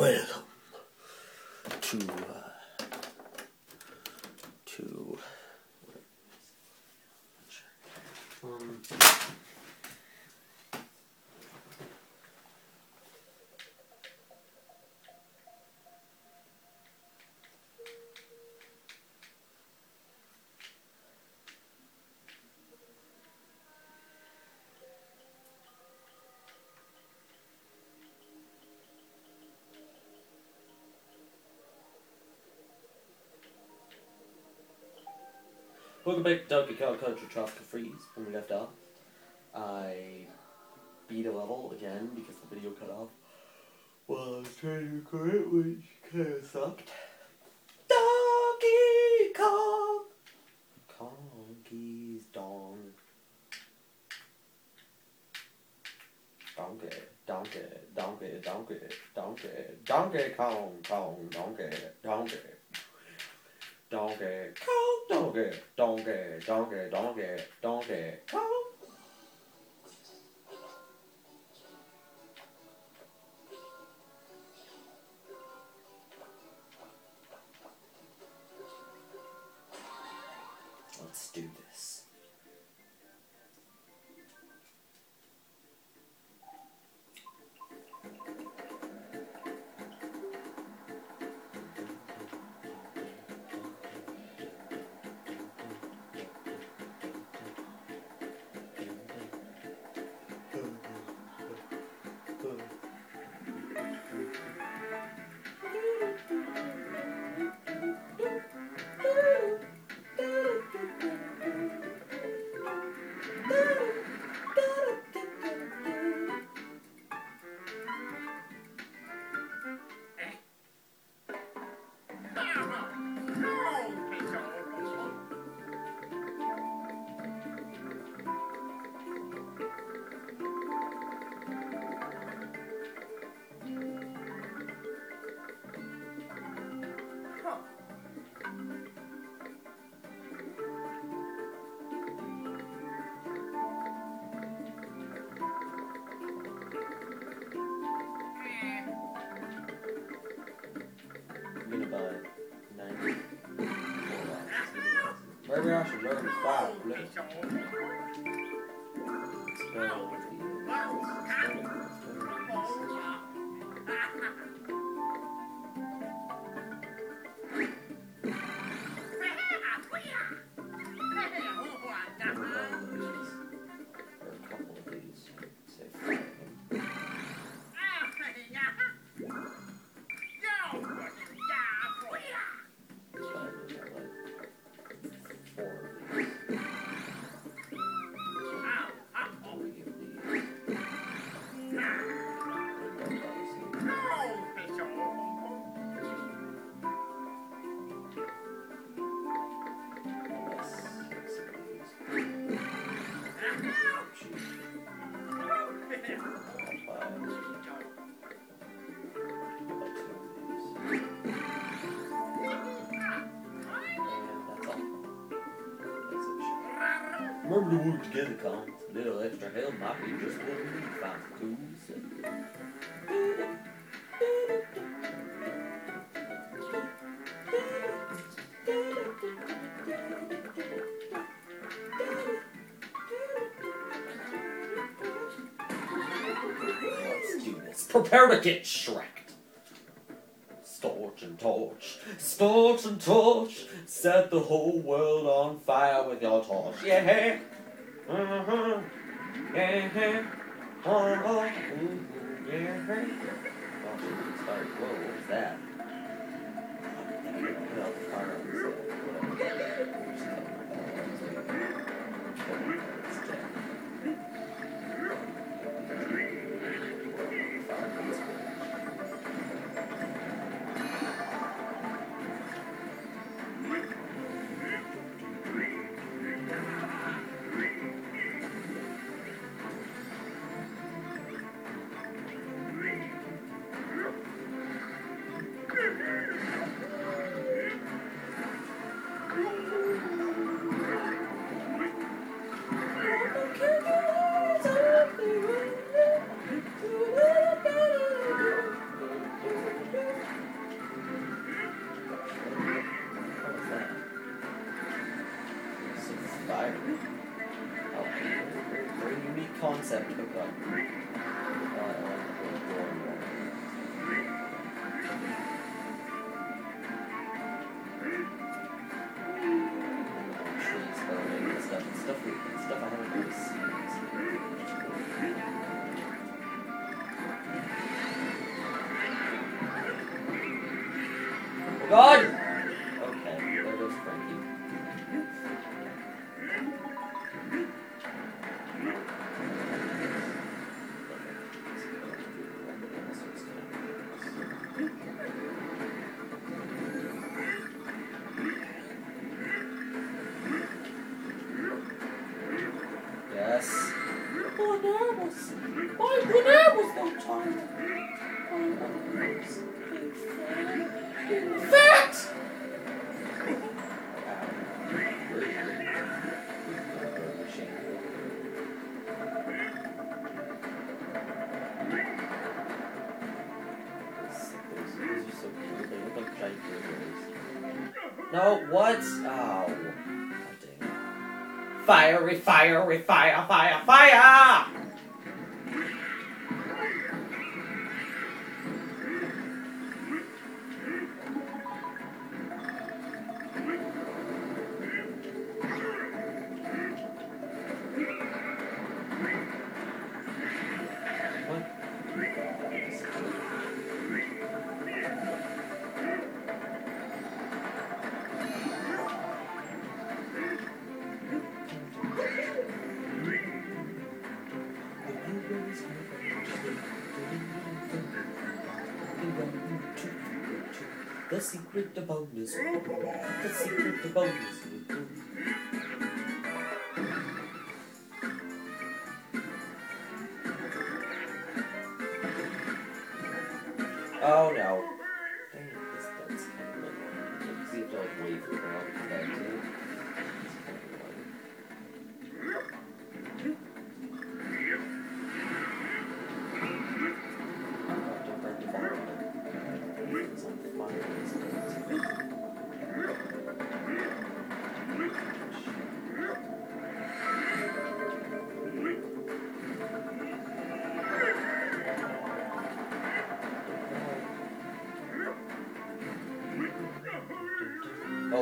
Welcome to Welcome back to Donkey Kong Country Tropical Freeze. When we left off, I beat a level again because the video cut off while I was trying to record it, which kind of sucked. Donkey Kong! Conky's dong. Donkey, donkey, donkey, donkey, donkey, donkey Kong, Kong, donkey, donkey. Donkey. Kong, donkey, donkey, donkey, donkey, donkey. Kong. Let's do this. Maybe I should learn to work together, A little extra help might be just what we need. Find some tools. Let's do this. Prepare to get shreked. Scorch and torch, scorch and torch, set the whole world on fire with your torch. Yeah. Uh-huh. Yeah. Uh-huh. Mhm. Yeah. Oh, sorry. Whoa, what was that? I out the uh, whatever. No, what? Oh. Fiery, fiery, fire, fire, fire! secret about this. The secret about this?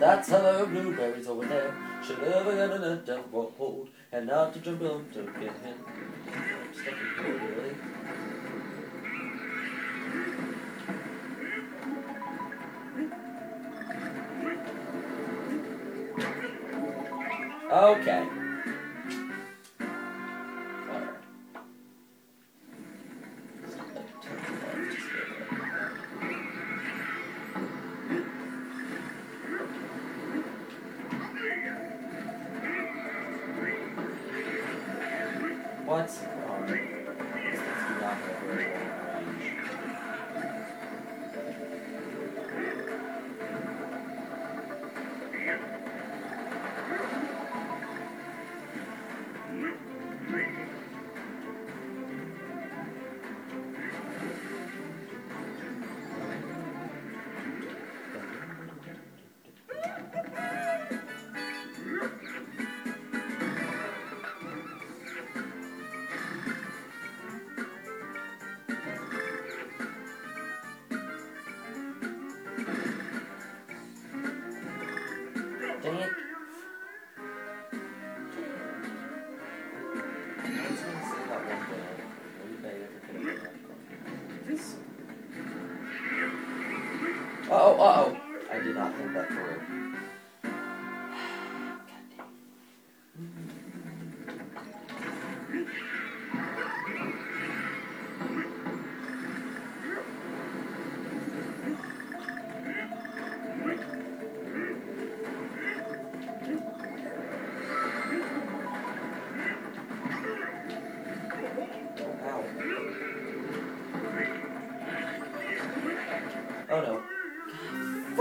that's hello blueberries over there. Should never get an a what hold, and not to jump on to get him. Okay.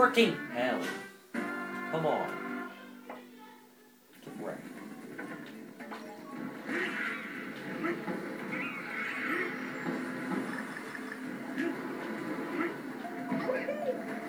Freaking hell. Come on. Get wrecked. Right.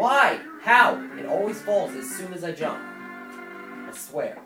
Why? How? It always falls as soon as I jump. I swear.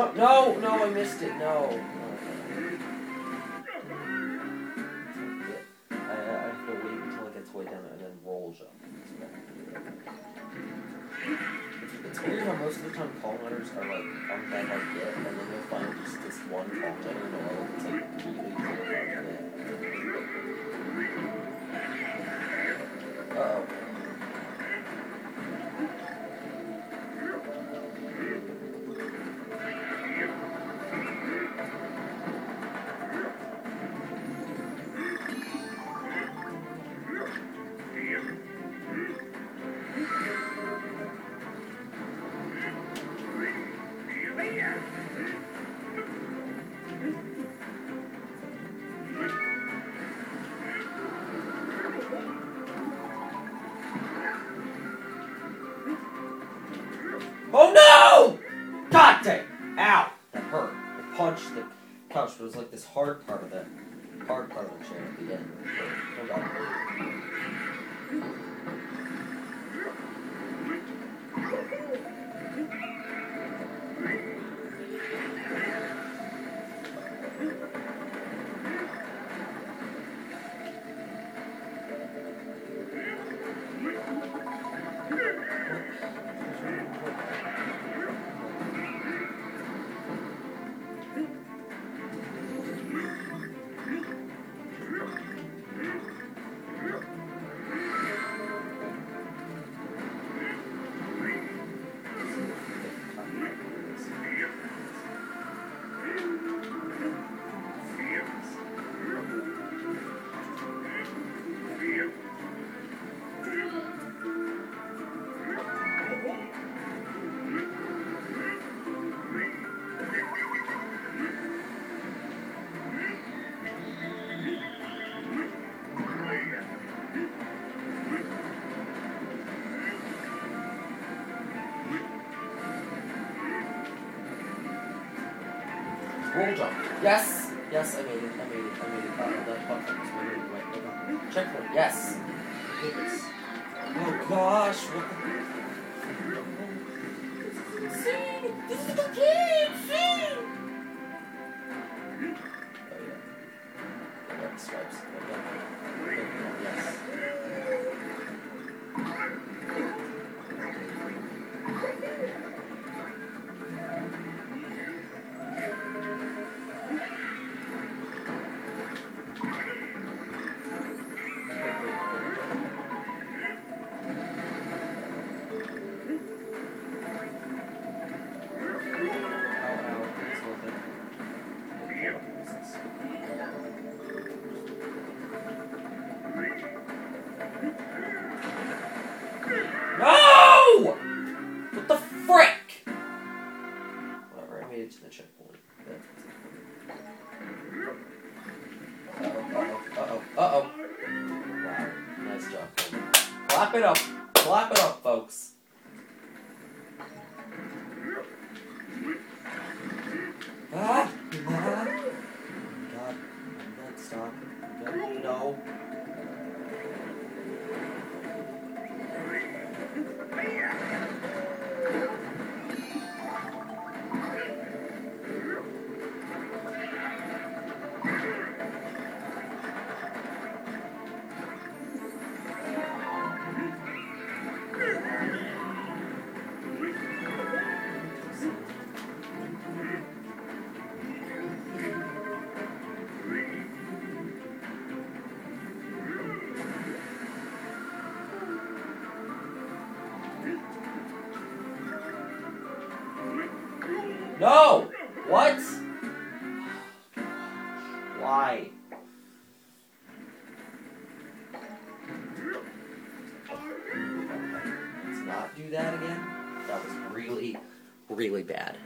Jump! No, no, I missed it. No. I, have to wait until it gets way down and then roll jump. It's weird how most of the time call letters are like aren't that hard get, and then you'll find just this one call letter in the world that's like really, get. Uh oh. Oh hard part of the hard part of the chair at the end. Yes! Yes, I made it. I made it. I made it. Uh, that platform is wait, wait, wait, wait. Checkpoint. Yes! goodness. Oh gosh, what the Sing! This is the kids! Sing! Oh yeah. Red stripes. Okay. To the checkpoint. Uh oh, uh oh, uh oh. Wow, nice job. Clap it up. Clap it up, folks. Really, really bad.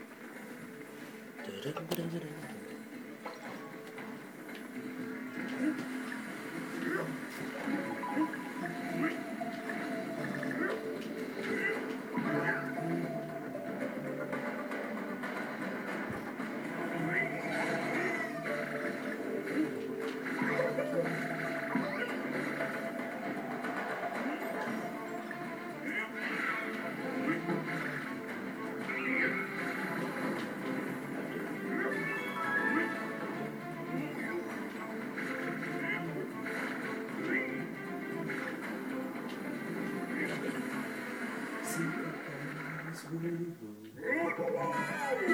Oh, frickin' hell. It's entirely my fault. I was just being a stupid idiot. Oh yeah.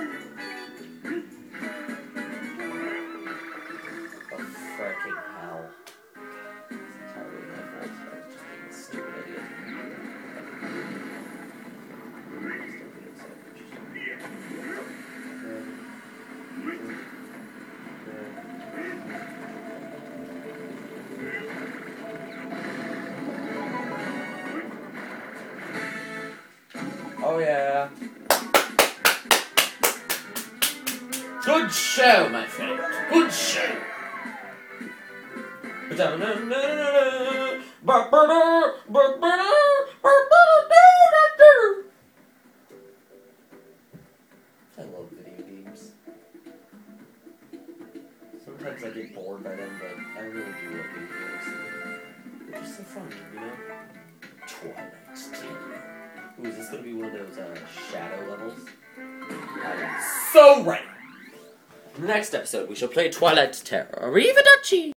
Good show, my friend. Good show. I love video games. Sometimes I get bored by them, but I really do love video games. They're just so fun, you know? Twilight Ooh, is this gonna be one of those uh, shadow levels? I am so ready! In the next episode, we shall play Twilight Terror. Arrivederci!